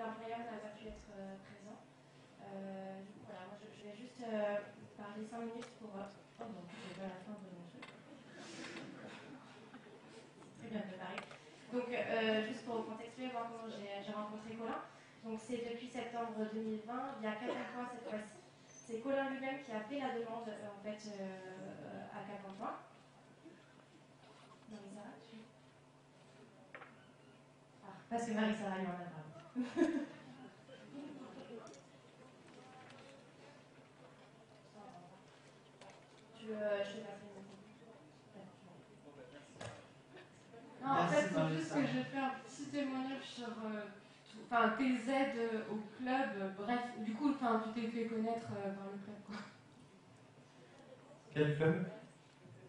l'employeur n'a pas pu être présent. du coup, voilà, je, vais juste parler 5 minutes pour. Oh non, je vais à la fin de mon truc. Très bien préparé. Donc, juste pour contextualiser, voir comment j'ai rencontré Colin. Donc, c'est depuis septembre 2020, il y a 4 mois cette fois-ci. C'est Colin lui-même qui a fait la demande en fait à Cap Emploi. Va, tu... ah, Parce que Marie-Sarah lui en a parlé. Je Non, en fait, c'est juste que je fais un petit témoignage sur euh, enfin, tes aides au club. bref, du coup, enfin, tu t'es fait connaître euh, par le club. Quoi. Quel club?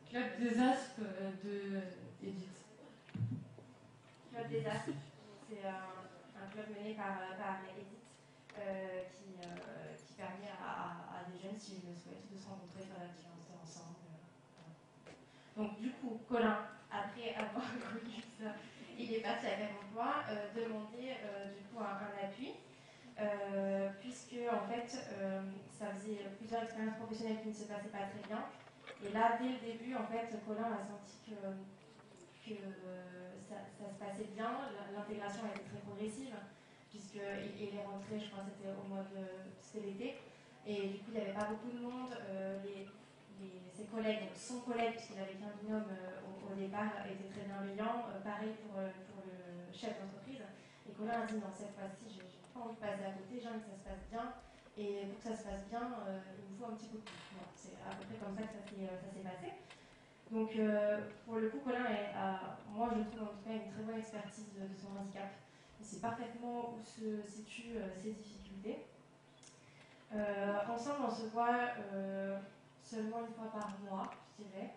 Club des Aspes euh, de Edith. Club des Aspes, c'est un, club mené par, par Edith euh, qui, euh, qui, permet à, des jeunes, s'ils le souhaitent, de se rencontrer, faire l'activité ensemble. Donc du coup, Colin, après avoir connu ça, il est parti à Cap Emploi demander du coup un, un appui. puisque en fait ça faisait plusieurs expériences professionnelles qui ne se passaient pas très bien et là, dès le début, en fait, Colin a senti que, que euh, ça, se passait bien, l'intégration a été très progressive, puisqu'il est rentré, je crois, c'était au mois de. c'était l'été, et du coup, il n'y avait pas beaucoup de monde. Euh, ses collègues, son collègue, puisqu'il avait qu'un binôme euh, au, départ, était très bienveillant. pareil pour, le chef d'entreprise. Et Colin a dit non, cette fois-ci, j'ai pas envie de passer à côté, j'ai envie que ça se passe bien. Et pour que ça se passe bien, il me faut un petit coup de pouce. c'est à peu près comme ça que ça s'est, passé. Donc, euh, pour le coup, Colin a, moi je trouve en tout cas une très bonne expertise de, son handicap. Il sait parfaitement où se situent ses difficultés. ensemble, on se voit seulement une fois par mois, je dirais.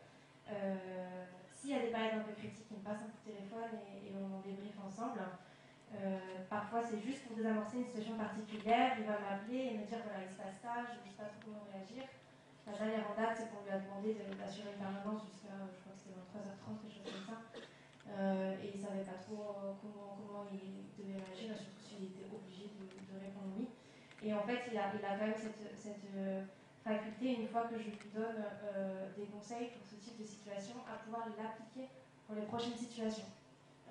S'il y a des périodes un peu critiques, il me passe un coup de téléphone et, on en débriefe ensemble. Euh, parfois, c'est juste pour désamorcer une situation particulière. Il va m'appeler et me dire voilà, il se passe ça, je ne sais pas trop comment réagir. La dernière en date, c'est qu'on lui a demandé d'assurer une permanence jusqu'à, je crois que c'était 23h30, quelque chose comme ça. Euh, et il ne savait pas trop comment, comment il devait réagir, surtout s'il était obligé de, répondre oui. Et en fait, il a, il quand même cette, euh, faculté, une fois que je lui donne des conseils pour ce type de situation, à pouvoir l'appliquer pour les prochaines situations.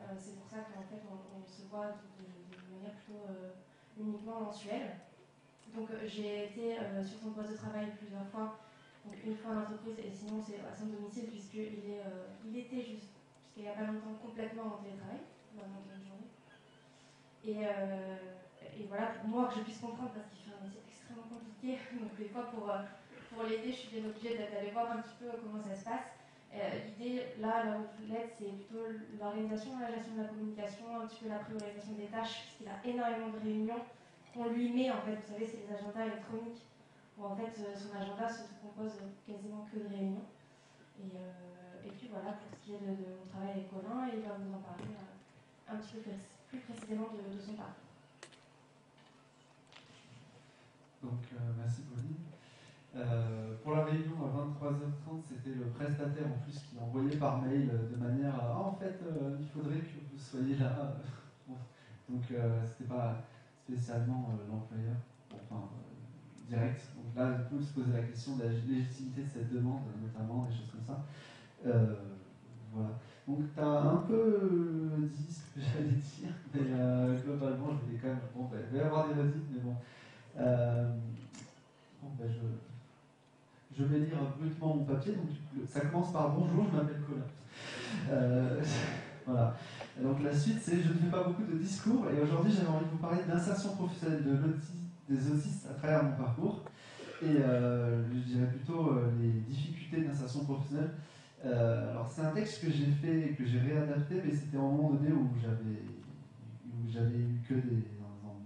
Euh, c'est pour ça qu'en fait, on, se voit de, manière plutôt euh, uniquement mensuelle. Donc, euh, j'ai été sur son poste de travail plusieurs fois. Une fois en entreprise et sinon, c'est à son domicile, puisqu'il il était juste, jusqu'il n'y a pas longtemps, complètement en télétravail, dans la journée. Et, et, voilà, pour moi, que je puisse comprendre, parce qu'il fait un métier extrêmement compliqué. Donc, des fois, pour, pour l'aider, je suis bien obligée d'aller voir un petit peu comment ça se passe. Euh, l'idée, là, là où l'aide, c'est plutôt l'organisation, la gestion de la communication, un petit peu la priorisation des tâches, puisqu'il a énormément de réunions qu'on lui met, en fait, vous savez, c'est les agendas électroniques, où en fait, euh, son agenda se compose quasiment que de réunions. Et, euh, puis voilà, pour ce qui est de, mon travail avec Colin, il va vous en parler un petit peu plus, précisément de, son parcours. Donc, merci Pauline. Euh, pour la réunion à 23h30, c'était le prestataire en plus qui envoyait par mail de manière à ah, en fait, euh, il faudrait que vous soyez là. Donc, euh, c'était pas spécialement l'employeur, direct. Donc là, du coup, se poser la question de la légitimité de cette demande, notamment, des choses comme ça. voilà. Donc, tu as un peu dit ce que j'allais dire, mais globalement, je voulais quand même. Bon, ben, il va y avoir des redites, mais bon. bon ben, je je vais lire brutalement mon papier. Donc, ça commence par bonjour, je m'appelle Colin. Euh, voilà. donc la suite, c'est je ne fais pas beaucoup de discours et aujourd'hui j'avais envie de vous parler d'insertion professionnelle de des autistes à travers mon parcours et euh, je dirais plutôt euh, les difficultés d'insertion professionnelle. alors c'est un texte que j'ai fait que j'ai réadapté, mais c'était au moment donné où j'avais où j'avais eu que des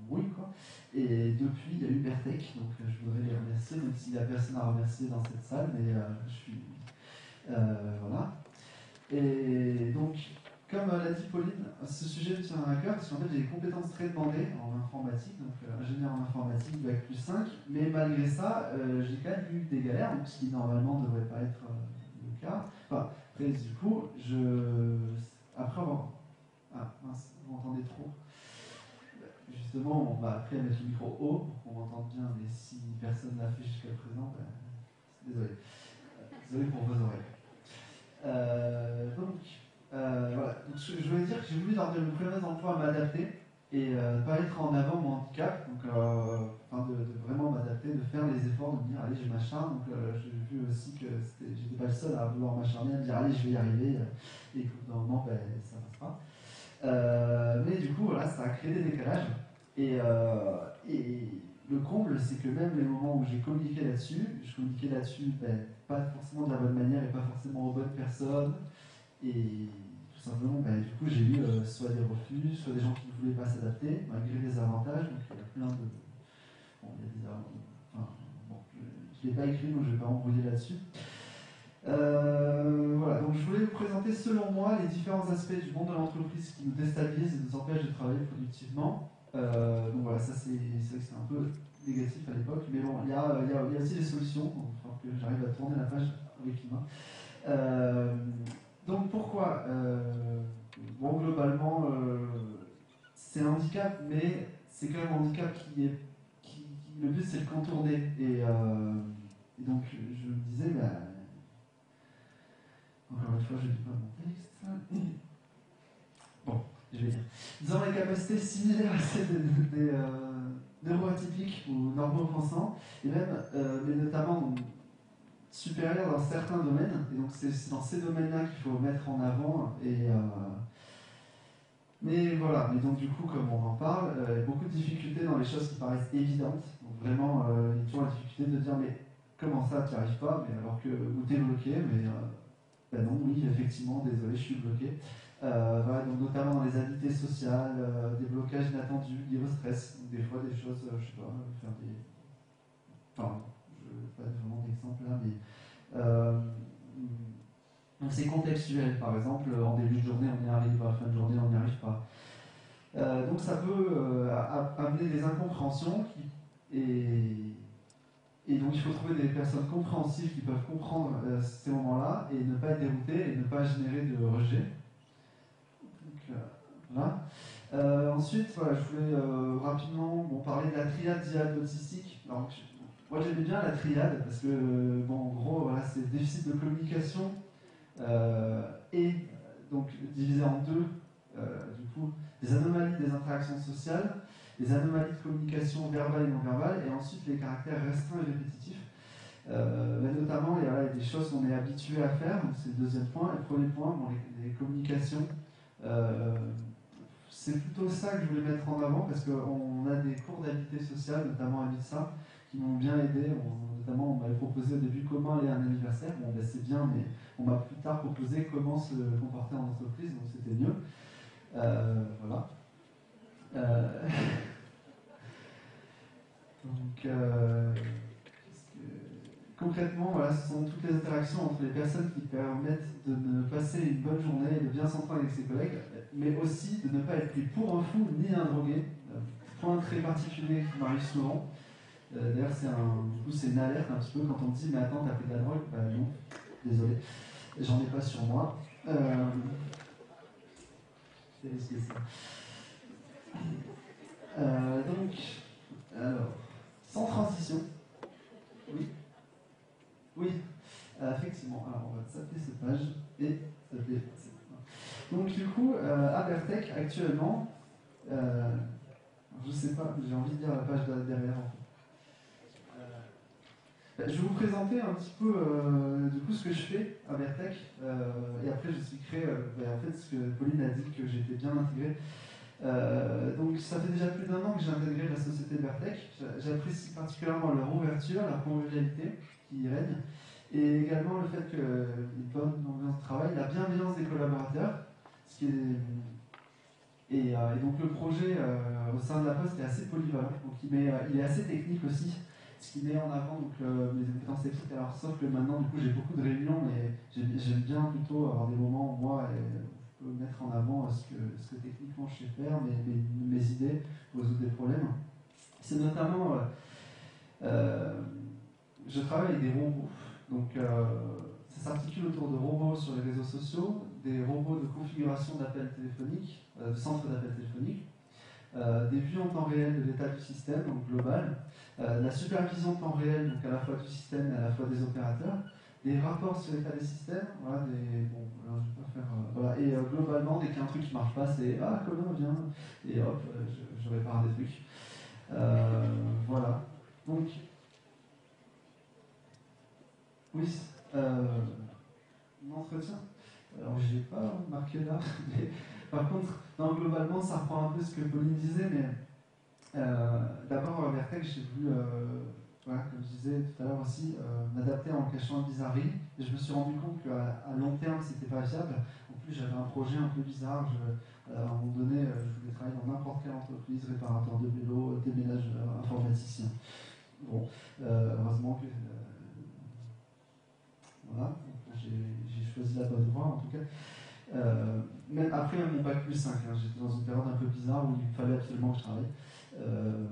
oui quoi. Et depuis, il y a eu Bertec, donc euh, je voudrais les remercier, même s'il n'y a personne à remercier dans cette salle, mais euh, je suis. Euh, voilà. Et donc, comme l'a dit Pauline, ce sujet me tient à cœur parce qu'en fait j'ai des compétences très demandées en informatique, donc ingénieur en informatique, bac plus 5, mais malgré ça, j'ai quand même eu des galères, ce qui normalement ne devrait pas être le cas. Enfin, après, du coup, je. Après avoir. Ah, mince, vous m'entendez trop justement, on m'a appris à mettre le micro haut pour qu'on m'entende bien, mais si personne n'a fait jusqu'à présent, ben, désolé. Désolé pour vos oreilles. Euh, donc, euh, voilà. Donc, je, voulais dire que j'ai voulu, lors de premiers emplois, m'adapter et euh, pas être en avant mon handicap, donc enfin de, vraiment m'adapter, de faire les efforts, de me dire allez je m'acharne. Donc j'ai vu aussi que j'étais pas le seul à vouloir m'acharner, à me dire allez je vais y arriver, et que d'un moment ben, ça passe pas. mais du coup voilà, ça a créé des décalages. Et, et le comble, c'est que même les moments où j'ai communiqué là-dessus, je communiquais là-dessus ben, pas forcément de la bonne manière et pas forcément aux bonnes personnes. Et tout simplement, ben, du coup, j'ai eu euh, soit des refus, soit des gens qui ne voulaient pas s'adapter, malgré les avantages. Donc il y a plein de. Bon, il y a des enfin, bon, je ne l'ai pas écrit, donc je ne vais pas embrouiller là-dessus. Euh, voilà, donc je voulais vous présenter selon moi les différents aspects du monde de l'entreprise qui nous déstabilisent et nous empêchent de travailler productivement. Euh, donc voilà, ça c'est un peu négatif à l'époque, mais bon, il y a, y, a, aussi des solutions, il que j'arrive à tourner la page avec l'humain. Euh, donc pourquoi euh, Bon, globalement, c'est un handicap, mais c'est quand même un handicap qui est. Le but c'est de contourner. Et, donc je me disais, bah, encore une fois, je ne dis pas mon texte. Bon, je vais dire. Ils ont des capacités similaires à celles des, euh, neuroatypiques ou normaux-pensants, et même, euh, mais notamment supérieures dans certains domaines. Et donc, c'est dans ces domaines-là qu'il faut mettre en avant. Et, euh, mais voilà, mais donc du coup, comme on en parle, a beaucoup de difficultés dans les choses qui paraissent évidentes. Donc vraiment, il y a toujours la difficulté de dire, mais comment ça, tu n'y arrives pas? Mais alors que, Ou t'es bloqué, mais ben non, oui, effectivement, désolé, je suis bloqué. Euh, voilà, donc notamment dans les habiletés sociales, euh, des blocages inattendus liés au stress, des fois des choses, euh, je sais pas, faire des. Enfin, pas vraiment d'exemple là, mais. donc c'est contextuel, par exemple, en début de journée on y arrive, à la fin de journée on n'y arrive pas. donc ça peut amener des incompréhensions et, donc il faut trouver des personnes compréhensives qui peuvent comprendre ces moments-là et ne pas être dérouté et ne pas générer de rejet. Euh, ensuite, voilà, je voulais euh, rapidement parler de la triade autistique. Moi, j'aimais bien la triade parce que, bon, en gros, voilà, c'est déficit de communication euh, et donc divisé en deux, du coup, des anomalies des interactions sociales, des anomalies de communication verbale et non verbale, et ensuite les caractères restreints et répétitifs. mais notamment, il y a des choses qu'on est habitué à faire, c'est le deuxième point. Et le premier point, bon, les, communications c'est plutôt ça que je voulais mettre en avant parce qu'on a des cours d'habité sociale, notamment à MISA, qui m'ont bien aidé. notamment, on m'avait proposé au début comment aller à un anniversaire. Bon, ben, c'est bien, mais on m'a plus tard proposé comment se comporter en entreprise, donc c'était mieux. Euh, voilà. Euh, donc, euh, concrètement, voilà, ce sont toutes les interactions entre les personnes qui permettent de passer une bonne journée et de bien s'entendre avec ses collègues mais aussi de ne pas être pris pour un fou ni un drogué. Point très particulier qui m'arrive souvent. Euh, d'ailleurs, c'est un, du coup, c'est une alerte un petit peu quand on dit Mais attends, t'as pris de la drogue Bah non, désolé, j'en ai pas sur moi. Euh. Euh, donc, alors, sans transition. Oui Oui, effectivement. Alors, on va taper cette page et taper donc du coup, euh, Abertech actuellement, euh, je sais pas, j'ai envie de dire la page derrière. Euh, je vais vous présenter un petit peu euh, du coup ce que je fais à Abertech et après j'expliquerai ben, en fait ce que Pauline a dit que j'étais bien intégré. donc ça fait déjà plus d'un an que j'ai intégré la société Abertech. J'apprécie particulièrement leur ouverture, leur convivialité qui y règne et également le fait que une bonne ambiance de travail, la bienveillance des collaborateurs euh, et, donc le projet euh, au sein de la Poste est assez polyvalent, donc euh, il est assez technique aussi, ce qui met en avant donc, mes compétences techniques. Alors sauf que maintenant du coup j'ai beaucoup de réunions et j'aime bien plutôt avoir des moments où moi je peux mettre en avant ce que, ce que techniquement je sais faire, mes, mes, idées pour résoudre des problèmes. C'est notamment, je travaille avec des robots, donc ça s'articule autour de robots sur les réseaux sociaux, des robots de configuration d'appels téléphoniques, euh, de centres d'appels téléphoniques, des vues en temps réel de l'état du système, donc global, la supervision en temps réel, donc à la fois du système et à la fois des opérateurs, des rapports sur l'état des systèmes, voilà, des, bon, alors je vais pas faire, voilà, et globalement, dès qu'il y a un truc qui marche pas, c'est ah Colin vient, et hop, je, je répare des trucs. voilà. Donc, oui, euh, entretien. Alors, je n'ai pas marqué là, mais par contre, globalement, ça reprend un peu ce que Pauline disait, mais euh, d'abord, Vertex, j'ai voulu, euh, comme je disais tout à l'heure aussi, euh, m'adapter en cachant la bizarrerie. Je me suis rendu compte qu'à à long terme, c'était pas fiable. En plus, j'avais un projet un peu bizarre. à un moment donné, je voulais travailler dans n'importe quelle entreprise, réparateur de vélo, déménageur, informaticien. Bon, heureusement que voilà, j'ai choisi la bonne voie en tout cas. Euh, même après mon bac plus 5, hein, j'étais dans une période un peu bizarre où il fallait absolument que je travaille. Euh,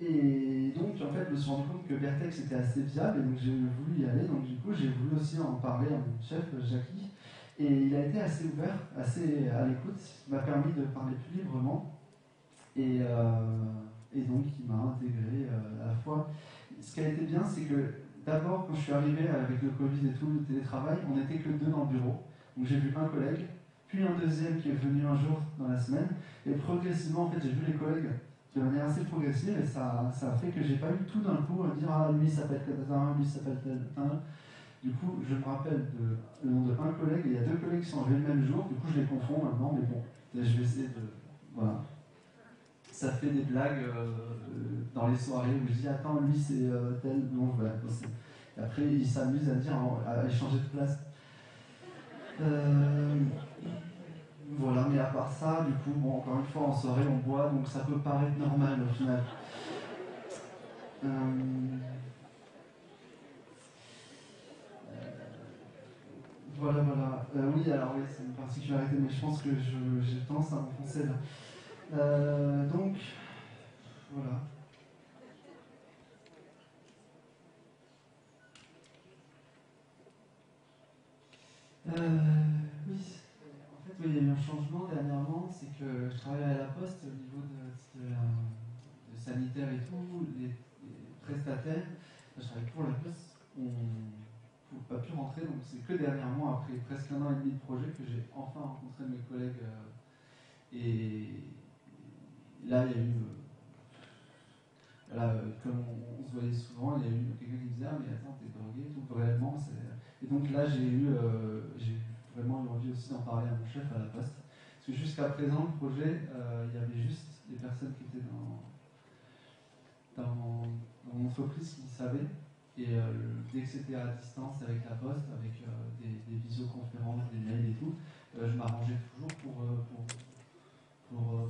et donc, en fait, je me suis rendu compte que Vertex était assez viable et donc j'ai voulu y aller. Donc, du coup, j'ai voulu aussi en parler à mon chef, Jackie. Et il a été assez ouvert, assez à l'écoute. Il m'a permis de parler plus librement. Et, euh, et donc, il m'a intégré à la fois. Ce qui a été bien, c'est que D'abord, quand je suis arrivé avec le Covid et tout, le télétravail, on n'était que deux dans le bureau. Donc j'ai vu un collègue, puis un deuxième qui est venu un jour dans la semaine. Et progressivement, en fait, j'ai vu les collègues de manière assez progressive et ça, ça a fait que j'ai pas eu tout d'un coup à dire Ah, lui s'appelle un, lui s'appelle un. Du coup, je me rappelle le nom de un collègue et il y a deux collègues qui sont arrivés le même jour. Du coup, je les confonds maintenant, mais bon, je vais essayer de. Voilà ça fait des blagues euh, dans les soirées où je dis attends lui c'est euh, tel non voilà et après il s'amuse à dire à échanger de place voilà mais à part ça du coup bon encore une fois en soirée on boit donc ça peut paraître normal au final voilà, voilà. oui, alors oui, c'est une particularité, mais je pense que j'ai tendance à m'enfoncer là. Euh, donc, voilà. Oui, en fait, il y a eu un changement dernièrement, c'est que je travaille à la poste au niveau de, sanitaire et tout, les, prestataires, je travaille pour la poste, on n'a pas pu rentrer, donc c'est que dernièrement, après presque un an et demi de projet, que j'ai enfin rencontré mes collègues euh, et là, il y a eu. Voilà, comme on, se voyait souvent, il y a eu quelqu'un qui disait Ah, mais attends, t'es drogué, tout réellement. Et donc là, j'ai eu, euh, eu envie aussi d'en parler à mon chef à la poste. Parce que jusqu'à présent, le projet, euh, il y avait juste des personnes qui étaient dans, mon entreprise qui savaient. Et euh, dès que c'était à distance avec la poste, avec des, des, visioconférences, des mails et tout, je m'arrangeais toujours pour, pour pour, euh,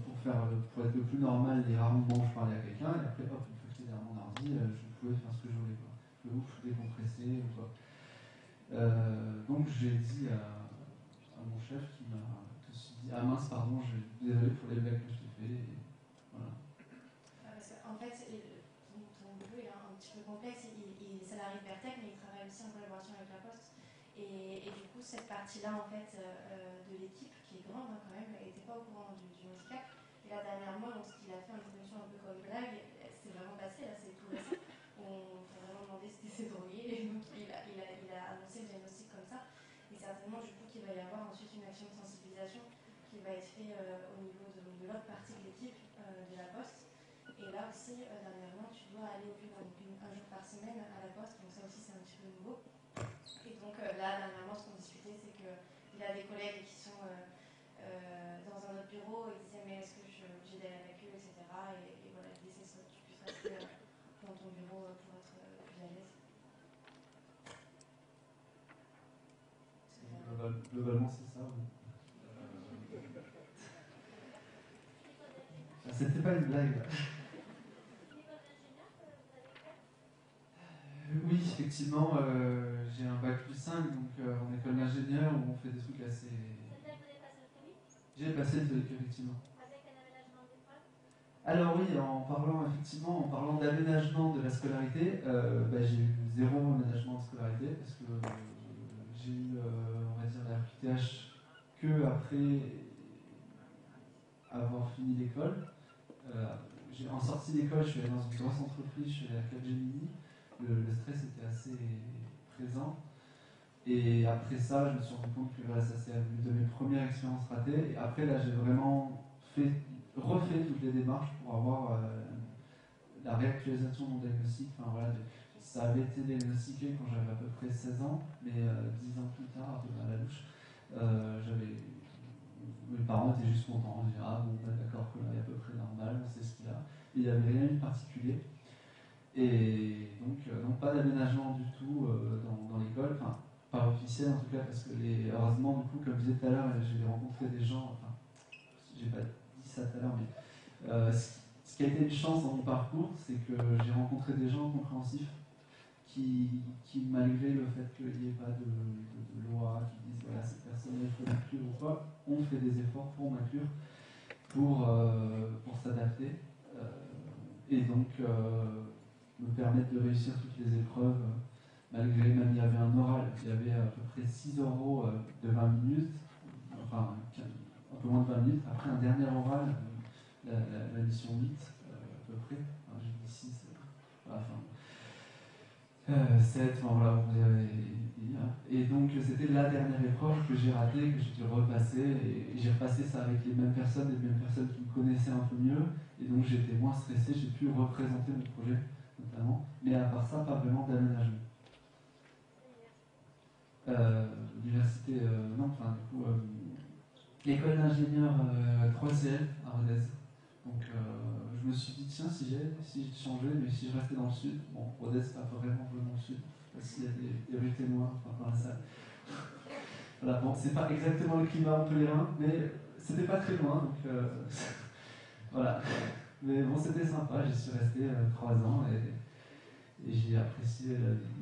pour, être le plus normal et rarement je parlais à quelqu'un, et après, hop, une fois que j'étais derrière mon ordi, euh, je pouvais faire ce que je voulais. Quoi. Ouf, décompresser ou quoi. Euh, donc j'ai dit chef qui m'a dit Ah mince, pardon, je, désolé pour les que je t'ai fait. Voilà. en fait, ton boulot est un petit peu complexe. Il, est salarié de Vertec, mais il travaille aussi en collaboration avec la Poste. Et, du coup, cette partie-là en fait, euh, de l'équipe, qui est grande hein, quand même, n'était pas au courant du et là, dernièrement, donc, ce qu'il a fait, en introduction un peu comme blague, c'est vraiment passé, là, c'est tout récent. On s'est vraiment demandé si c'était drogué, et donc il a, il, a, il a, annoncé le diagnostic comme ça. Et certainement, du coup, qu'il va y avoir ensuite une action de sensibilisation qui va être faite euh, au niveau de, l'autre partie de l'équipe euh, de la Poste. Et là aussi, euh, dernièrement, tu dois aller au bureau un jour par semaine à la Poste, donc ça aussi, c'est un petit peu nouveau. Et donc là, dernièrement, ce qu'on discutait, c'est qu'il a des collègues qui sont dans un autre bureau et disaient mais est-ce que j'ai d'aller avec eux, etc. Et, et voilà, l'idée c'est ça, que tu puisses rester euh, dans ton bureau euh, pour être euh, plus à l'aise. Globalement, c'est ça. Oui. C'était pas une blague. Oui, effectivement, euh, j'ai un bac plus 5, donc euh, en école d'ingénieur où on fait des trucs assez. J'ai passé le TOEIC, effectivement. Alors oui, en parlant effectivement, en parlant d'aménagement de la scolarité, euh, bah, j'ai eu zéro aménagement de scolarité parce que euh, j'ai eu, euh, on va dire, la RQTH que après, avoir fini l'école. en sortie d'école, je suis allé dans une grosse entreprise, je suis allé à Capgemini. Le, le stress était assez présent. Et après ça, je me suis rendu compte que ça c'est une de mes premières expériences ratées. Et après, là, j'ai vraiment fait, refait toutes les démarches pour avoir la réactualisation de mon diagnostic. Enfin, voilà, ça avait été diagnostiqué quand j'avais à peu près 16 ans, mais 10 euh, ans plus tard, à la louche, euh. Mes parents étaient juste contents, ils disaient Ah bon, bah, d'accord, que est à peu près normal, on sait ce qu'il a. Il n'y avait rien de particulier. Et donc, euh, pas d'aménagement du tout dans, l'école, enfin, pas officiel en tout cas, parce que heureusement, du coup, comme je disais tout à l'heure, j'ai rencontré des gens, enfin, j'ai pas dit ça tout à l'heure, mais ce qui a été une chance dans mon parcours, c'est que j'ai rencontré des gens compréhensifs qui, malgré le fait qu'il n'y ait pas de, loi qui dise voilà, cette personne il faut l'inclure ou quoi, ont fait des efforts pour m'inclure, pour, euh, s'adapter euh, et donc euh, me permettre de réussir toutes les épreuves. Malgré même il y avait un oral, il y avait à peu près 6 euros de 20 minutes, enfin un peu moins de 20 minutes, après un dernier oral la, mission 8, euh, à peu près. J'ai dit 6, enfin, 7, voilà, et donc c'était la dernière épreuve que j'ai ratée, que j'ai dû repasser, et, j'ai repassé ça avec les mêmes personnes, les mêmes personnes qui me connaissaient un peu mieux, et donc j'étais moins stressé, j'ai pu représenter mon projet notamment, mais à part ça, pas vraiment d'aménagement. Euh, euh, non, enfin du coup, euh, l'école d'ingénieur 3CL à Rodez. Donc euh, je me suis dit, tiens, si j'ai si changé, mais si je restais dans le sud, bon, Rodez, c'est pas vraiment vraiment le sud, parce qu'il y a des, rues témoins dans la salle. Voilà, bon, c'est pas exactement le climat montpelliérain, mais c'était pas très loin, donc euh, voilà. Mais bon, c'était sympa, j'y suis resté euh, trois ans et, j'ai apprécié la vie.